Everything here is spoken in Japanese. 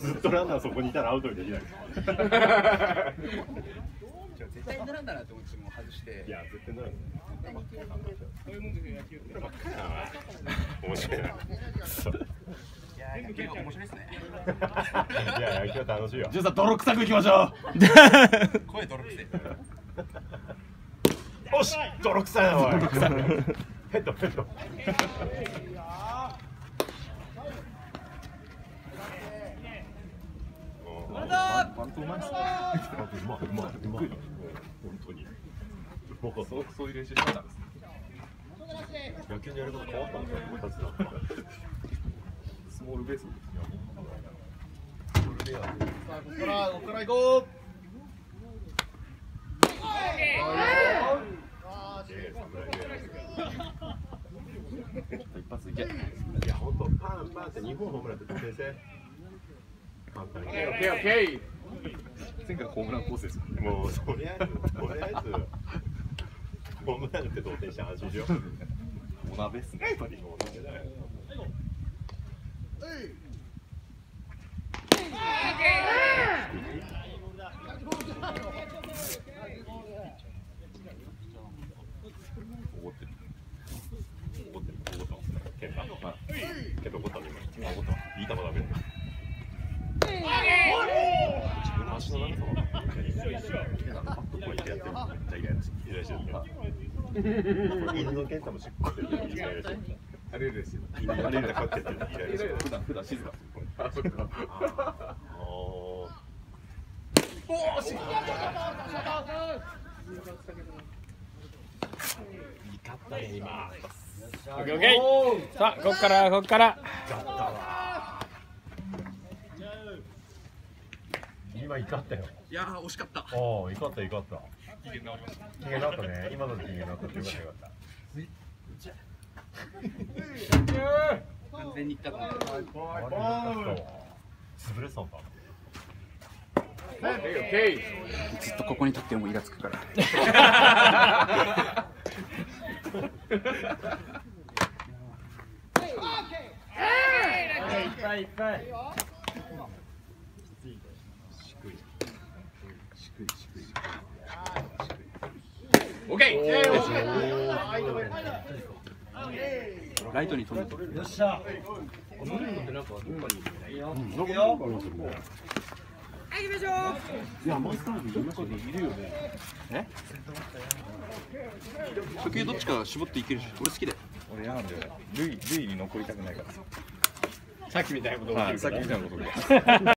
ずっとランナーそこにいたらアウトにできない。絶対に並んだなって思ってもう外していや、絶対なる。ばっかりだな。面白いな。そういや野球は面白いですねいや、野球は楽しいよ。じゃあさ泥臭くいきましょ声泥臭いおし、泥臭いな、おい。ヘッド、ヘッド。おーうまいっすね。うまい、うまい、うまい。本当に。もうそう、そういう練習してたんですね。野球。のやり方変わったんですか、俺たちなんか。スモールベース。いや、本当だ。それでやる。さあここからここから行こう一発いけいや、本当、パンパンって日本ホームランって得点して。簡単に。オッケーオッケー前回ホームランコースですよねもう、とりあえず、とりあえず。ホームランって同点して安心しよう。お鍋っすねやっぱりお鍋だよ怒ってる。怒ってる。怒った分の足の長さは。バットこうやってる。めっちゃイライラしてイライラしてる。これ犬のケンタもしっかりやってる。イライラしてる。あれですよ犬のケンタこってってる。イライラしてる。普段普段静かあそっかあー怒ったね今オッケーオッケーさあここからここから怒ったわ今怒ったよ。いやー惜しかった。おお怒った怒った。機嫌直りました。機嫌直ったね。今ので機嫌直ったよかったよかった。完全にいった潰れそうだずっとここに立ってもイラつくから。オッケーライトに飛んで。よっしゃ。いやマスターズの中にいるよね初球どっちか絞っていけるし俺好きだよ俺嫌なん。だよね塁塁に残りたくないからさっきみたいなことはいさっきみたいなことで